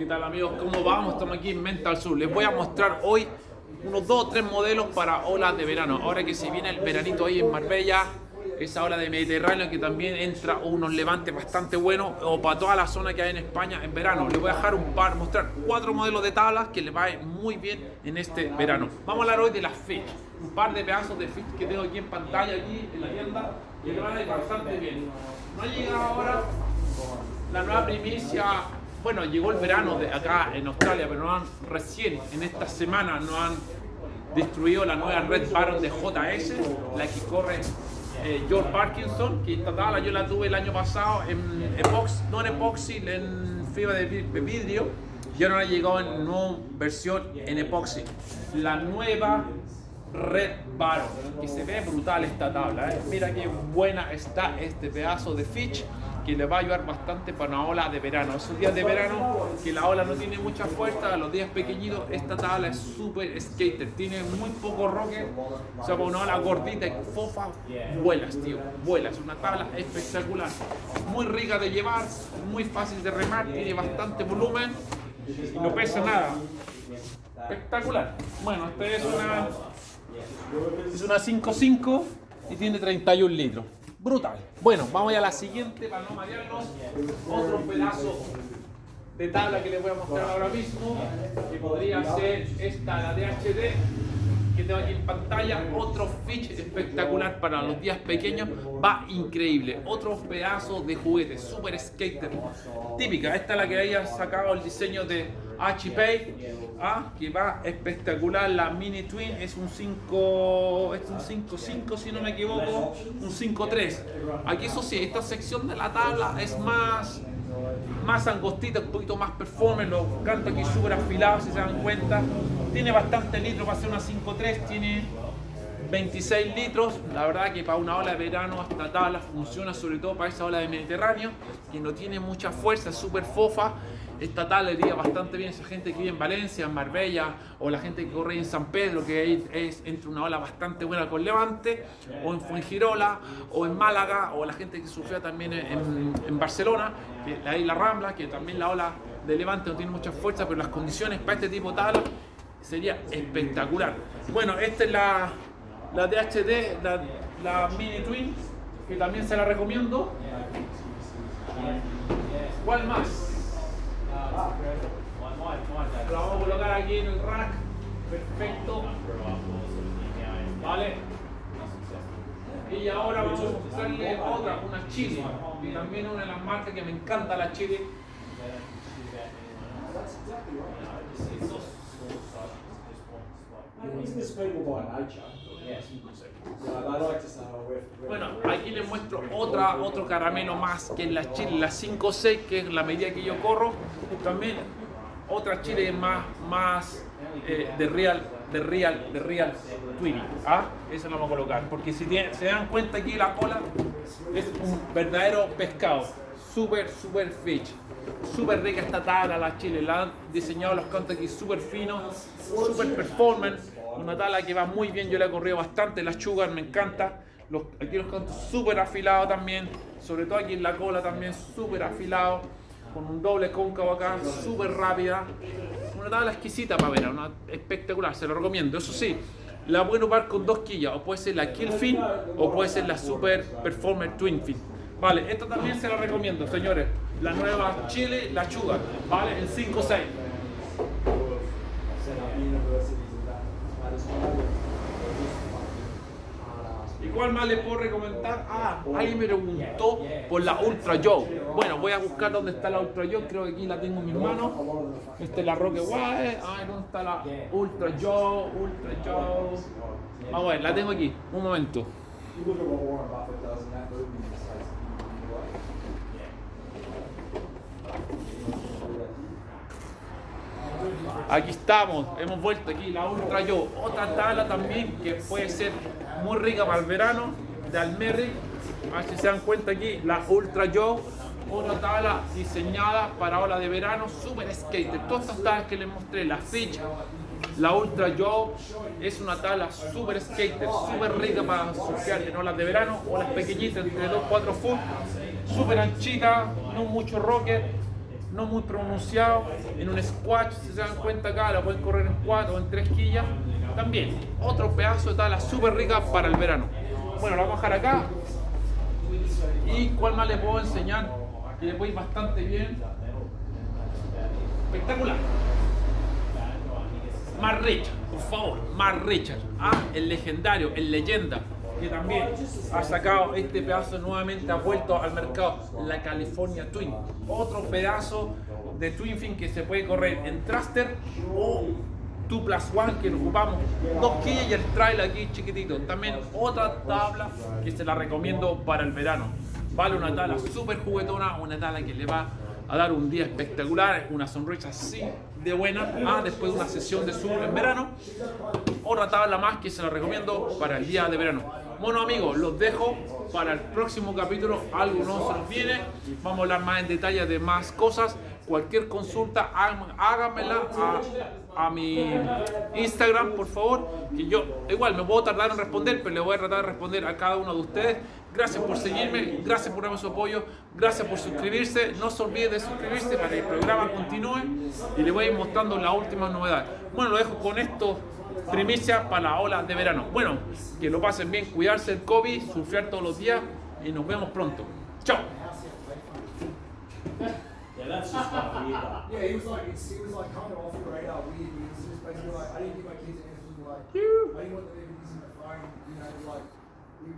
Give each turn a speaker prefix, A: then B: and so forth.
A: ¿Qué tal amigos? ¿Cómo vamos? Estamos aquí en Mental Sur. Les voy a mostrar hoy unos dos o tres modelos para olas de verano. Ahora que se viene el veranito ahí en Marbella, esa ola de Mediterráneo que también entra unos levantes bastante buenos o para toda la zona que hay en España en verano. Les voy a dejar un par, mostrar cuatro modelos de tablas que les va a ir muy bien en este verano. Vamos a hablar hoy de las Fitch. Un par de pedazos de Fitch que tengo aquí en pantalla, aquí en la tienda, que van a ir bastante bien. No ha llegado ahora la nueva primicia bueno, llegó el verano de acá en Australia, pero no han, recién en esta semana no han destruido la nueva Red Baron de JS, la que corre eh, George Parkinson, que esta tabla yo la tuve el año pasado en epoxy, no en epoxy, en fibra de vidrio, y ahora ha llegado en nueva versión en epoxy. La nueva Red Baron, que se ve brutal esta tabla, ¿eh? mira qué buena está este pedazo de Fitch que le va a ayudar bastante para una ola de verano. Esos días de verano que la ola no tiene mucha fuerza, los días pequeñitos, esta tabla es súper skater, tiene muy poco roque, o sea, para una ola gordita y fofa, vuelas, tío, vuelas. Una tabla espectacular, muy rica de llevar, muy fácil de remar, tiene bastante volumen y no pesa nada. Espectacular. Bueno, esta es una, es una 5.5 y tiene 31 litros brutal. Bueno, vamos a la siguiente para no marearnos. Otro pedazo de tabla que les voy a mostrar ahora mismo, que podría ser esta, la DHD, que tengo aquí en pantalla. Otro fitch espectacular para los días pequeños, va increíble. Otro pedazo de juguete, super skater, típica. Esta es la que haya sacado el diseño de HP, ¿ah? que va espectacular. La Mini Twin es un 5, es un 5.5 si no me equivoco, un 5.3. Aquí eso sí, esta sección de la tabla es más más angostita, un poquito más performance, los cantos aquí súper afilados si se dan cuenta. Tiene bastante litro para ser una 5.3, tiene 26 litros, la verdad que para una ola de verano esta tabla funciona sobre todo para esa ola de Mediterráneo, que no tiene mucha fuerza, es súper fofa. Esta tabla iría bastante bien a esa gente que vive en Valencia, en Marbella, o la gente que corre en San Pedro, que es entre una ola bastante buena con Levante, o en Fuengirola, o en Málaga, o la gente que sufrió también en, Barcelona, que la isla Rambla, que también la ola de Levante no tiene mucha fuerza, pero las condiciones para este tipo de tabla sería espectacular. Bueno, esta es la, la la, la Mini Twin, que también se la recomiendo. ¿Cuál más? La vamos a colocar aquí en el rack. Perfecto. Vale. Y ahora vamos a mostrarle otra, una chile. Y también una de las marcas que me encanta la chile. Bueno, aquí les muestro otra, otro caramelo más que es la chile, la 5C, que es la medida que yo corro. También otra chile más, más eh, de real, de real, de real Twinny. ¿ah? Eso lo vamos a colocar, porque si se dan cuenta aquí la cola es un verdadero pescado, súper, súper fish. Súper rica esta tabla, la chile, la han diseñado los aquí súper finos, súper performance una tabla que va muy bien, yo la he corrido bastante, la Sugar me encanta. Aquí los cantos súper afilados también, sobre todo aquí en la cola también súper afilado, con un doble cóncavo acá, súper rápida. Una tabla exquisita para ver, una espectacular, se lo recomiendo. Eso sí, la pueden ocupar con dos quillas, o puede ser la Kill Fin o puede ser la Super Performer Twin Fin. Vale, esta también se la recomiendo, señores. La nueva Chile, la Sugar, ¿vale? El 5-6. ¿Y cuál más le puedo recomendar? Ah, alguien me preguntó por la Ultra Joe. Bueno, voy a buscar dónde está la Ultra Joe. Creo que aquí la tengo en mis manos. Esta es la Rocket Wire. Ah, ¿dónde está la Ultra Joe? Ultra Joe. Vamos a ver, la tengo aquí. Un momento. Aquí estamos, hemos vuelto aquí, la Ultra Yo. Otra tabla también que puede ser muy rica para el verano, de Almerri. A si se dan cuenta aquí, la Ultra Yo. Otra tabla diseñada para ola de verano, super skater. Todas estas tablas que les mostré, la Fitch, la Ultra Yo, es una tabla super skater, super rica para surfear en olas de verano, olas pequeñitas, entre 2 4 foot, super anchita, no mucho rocker no muy pronunciado, en un squash, si se dan cuenta acá, la pueden correr en cuatro o en tres quillas. También, otro pedazo de tabla súper rica para el verano. Bueno, la vamos a dejar acá. ¿Y cuál más les puedo enseñar? Que le puede ir bastante bien. Espectacular. Mar Richard, por favor, Mar Richard. Ah, el legendario, el leyenda, que también ha sacado este pedazo nuevamente, ha vuelto al mercado, la California Twin. Otro pedazo de Twin Fin que se puede correr en Thruster o 2 plus 1 que ocupamos dos quillas y el trail aquí chiquitito. También otra tabla que se la recomiendo para el verano. Vale una tabla súper juguetona, una tabla que le va a dar un día espectacular, una sonrisa así de buena, ah, después de una sesión de sur en verano. Otra tabla más que se la recomiendo para el día de verano. Bueno amigos, los dejo para el próximo capítulo, algo no se nos viene, vamos a hablar más en detalle de más cosas. Cualquier consulta, háganmela a, a mi Instagram, por favor. Que yo, igual, me puedo tardar en responder, pero le voy a tratar de responder a cada uno de ustedes. Gracias por seguirme, gracias por darme su apoyo, gracias por suscribirse. No se olvide de suscribirse para que el programa continúe y le voy a ir mostrando la última novedad. Bueno, lo dejo con esto primicia para la ola de verano. Bueno, que lo pasen bien, cuidarse del COVID, surfear todos los días y nos vemos pronto.
B: Yeah, he was like, it's, it was like kind of off the radar, weird. He was just basically like, I didn't give my kids anything like, I didn't want them even using the phone, you know, like, we,